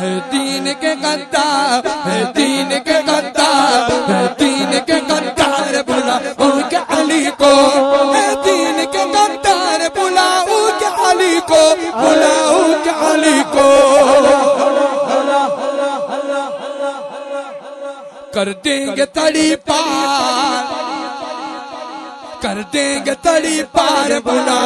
दीन के गद्दार दीन के गद्दार दीन के गद्दार बुला उनके अली को। है दीन के गद्दार बुला उनके अली को, बुला उनके अली को। कर देंगे तड़ी पार, कर देंगे तड़ी पार बुला